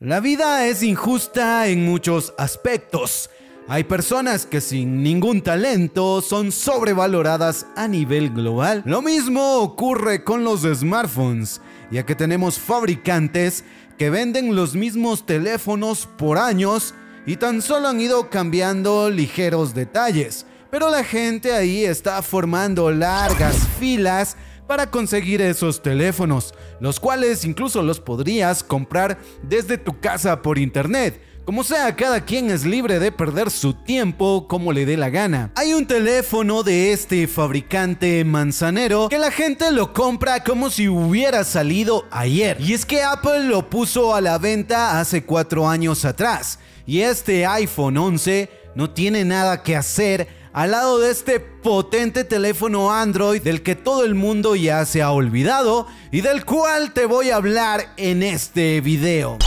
La vida es injusta en muchos aspectos. Hay personas que sin ningún talento son sobrevaloradas a nivel global. Lo mismo ocurre con los smartphones, ya que tenemos fabricantes que venden los mismos teléfonos por años y tan solo han ido cambiando ligeros detalles. Pero la gente ahí está formando largas filas para conseguir esos teléfonos, los cuales incluso los podrías comprar desde tu casa por internet. Como sea, cada quien es libre de perder su tiempo como le dé la gana. Hay un teléfono de este fabricante manzanero que la gente lo compra como si hubiera salido ayer. Y es que Apple lo puso a la venta hace cuatro años atrás. Y este iPhone 11 no tiene nada que hacer al lado de este potente teléfono Android del que todo el mundo ya se ha olvidado y del cual te voy a hablar en este video.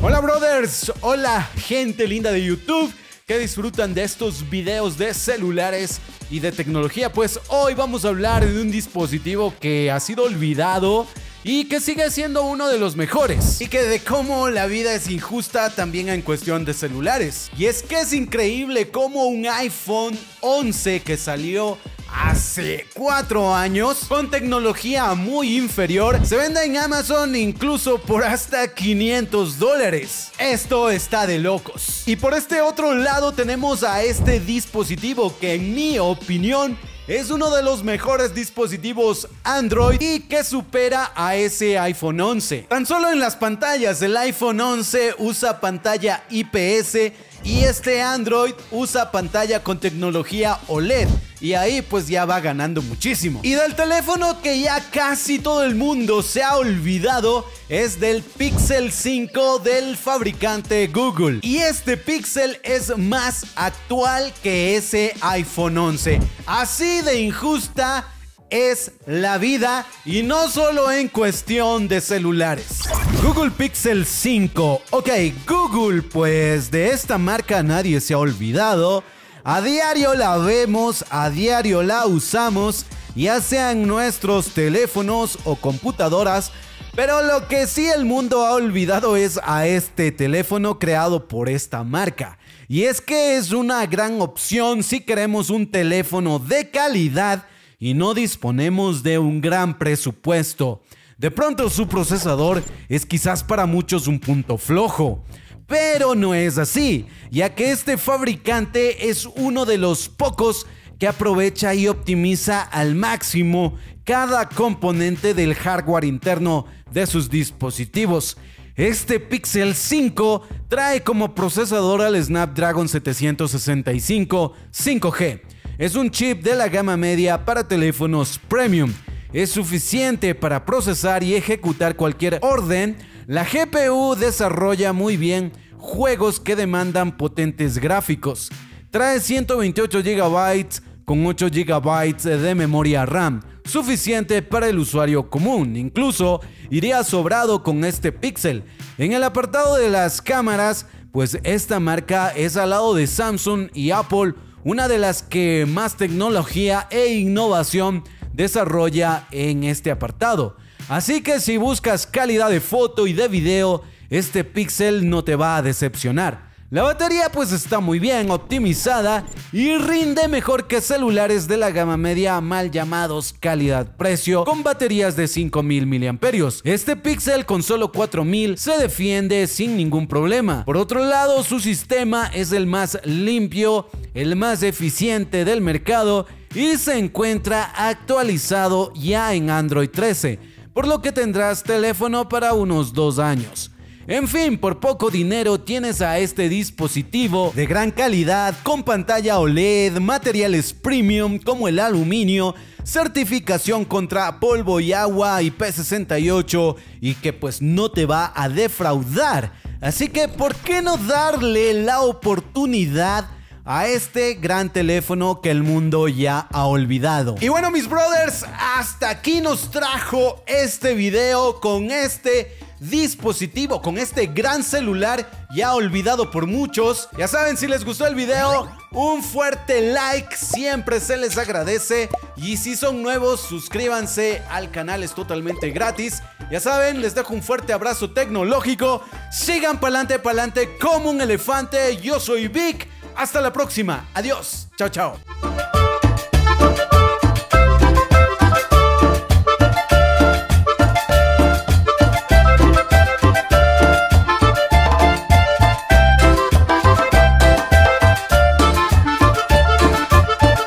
Hola brothers, hola gente linda de YouTube que disfrutan de estos videos de celulares y de tecnología. Pues hoy vamos a hablar de un dispositivo que ha sido olvidado y que sigue siendo uno de los mejores. Y que de cómo la vida es injusta también en cuestión de celulares. Y es que es increíble cómo un iPhone 11 que salió hace 4 años con tecnología muy inferior se vende en Amazon incluso por hasta 500 dólares. Esto está de locos. Y por este otro lado tenemos a este dispositivo que en mi opinión es uno de los mejores dispositivos Android y que supera a ese iPhone 11. Tan solo en las pantallas el iPhone 11 usa pantalla IPS y este Android usa pantalla con tecnología OLED. Y ahí pues ya va ganando muchísimo. Y del teléfono que ya casi todo el mundo se ha olvidado es del Pixel 5 del fabricante Google. Y este Pixel es más actual que ese iPhone 11. Así de injusta es la vida y no solo en cuestión de celulares. Google Pixel 5. Ok, Google, pues de esta marca nadie se ha olvidado. A diario la vemos, a diario la usamos, ya sean nuestros teléfonos o computadoras. Pero lo que sí el mundo ha olvidado es a este teléfono creado por esta marca. Y es que es una gran opción si queremos un teléfono de calidad y no disponemos de un gran presupuesto. De pronto su procesador es quizás para muchos un punto flojo. Pero no es así, ya que este fabricante es uno de los pocos que aprovecha y optimiza al máximo cada componente del hardware interno de sus dispositivos. Este Pixel 5 trae como procesador al Snapdragon 765 5G es un chip de la gama media para teléfonos premium. Es suficiente para procesar y ejecutar cualquier orden. La GPU desarrolla muy bien juegos que demandan potentes gráficos. Trae 128 GB con 8 GB de memoria RAM, suficiente para el usuario común. Incluso iría sobrado con este Pixel. En el apartado de las cámaras, pues esta marca es al lado de Samsung y Apple una de las que más tecnología e innovación desarrolla en este apartado. Así que si buscas calidad de foto y de video, este Pixel no te va a decepcionar. La batería pues está muy bien optimizada y rinde mejor que celulares de la gama media mal llamados calidad-precio con baterías de 5000 mAh. Este Pixel con solo 4000 se defiende sin ningún problema. Por otro lado, su sistema es el más limpio, el más eficiente del mercado y se encuentra actualizado ya en Android 13, por lo que tendrás teléfono para unos dos años. En fin, por poco dinero tienes a este dispositivo de gran calidad con pantalla OLED, materiales premium como el aluminio, certificación contra polvo y agua IP68 y que pues no te va a defraudar. Así que, ¿por qué no darle la oportunidad? A este gran teléfono que el mundo ya ha olvidado. Y bueno, mis brothers, hasta aquí nos trajo este video con este dispositivo, con este gran celular ya olvidado por muchos. Ya saben, si les gustó el video, un fuerte like siempre se les agradece. Y si son nuevos, suscríbanse al canal, es totalmente gratis. Ya saben, les dejo un fuerte abrazo tecnológico. Sigan pa'lante, pa'lante como un elefante. Yo soy Vic. Hasta la próxima. Adiós. Chao, chao.